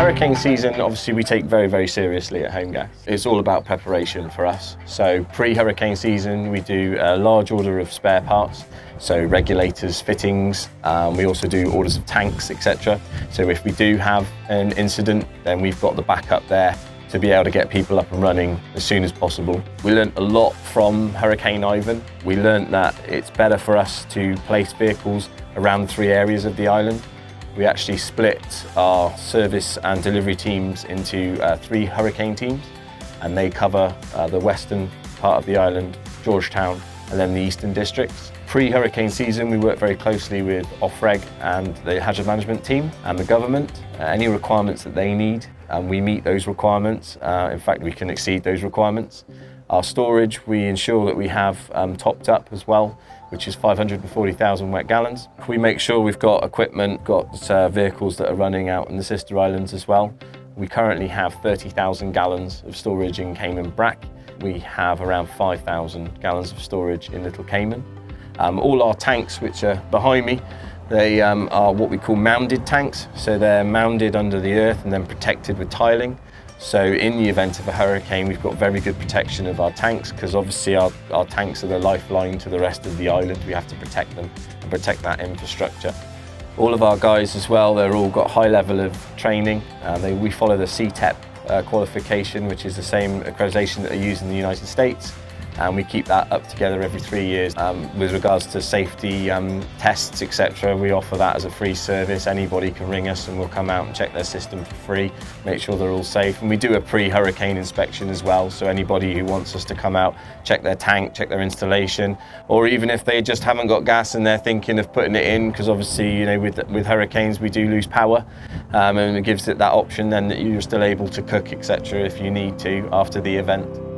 Hurricane season, obviously, we take very, very seriously at Home Gas. It's all about preparation for us. So, pre hurricane season, we do a large order of spare parts, so regulators, fittings. Um, we also do orders of tanks, etc. So, if we do have an incident, then we've got the backup there to be able to get people up and running as soon as possible. We learnt a lot from Hurricane Ivan. We learnt that it's better for us to place vehicles around three areas of the island we actually split our service and delivery teams into uh, three hurricane teams and they cover uh, the western part of the island, George Town and then the eastern districts. Pre-hurricane season we work very closely with Ofreg and the hazard management team and the government. Uh, any requirements that they need and we meet those requirements. Uh, in fact we can exceed those requirements. Our storage, we ensure that we have um, topped up as well, which is 540,000 wet gallons. We make sure we've got equipment, got uh, vehicles that are running out in the sister islands as well. We currently have 30,000 gallons of storage in Cayman Brac. We have around 5,000 gallons of storage in Little Cayman. Um, all our tanks, which are behind me, they um, are what we call mounded tanks. So they're mounded under the earth and then protected with tiling. So in the event of a hurricane, we've got very good protection of our tanks because obviously our, our tanks are the lifeline to the rest of the island. We have to protect them and protect that infrastructure. All of our guys as well, they're all got high level of training. Uh, they, we follow the CETP uh, qualification, which is the same accreditation that they use in the United States and we keep that up together every three years. Um, with regards to safety um, tests, etc., we offer that as a free service. Anybody can ring us and we'll come out and check their system for free, make sure they're all safe. And we do a pre-hurricane inspection as well, so anybody who wants us to come out, check their tank, check their installation, or even if they just haven't got gas and they're thinking of putting it in, because obviously, you know, with, with hurricanes we do lose power, um, and it gives it that option then that you're still able to cook, etc., if you need to after the event.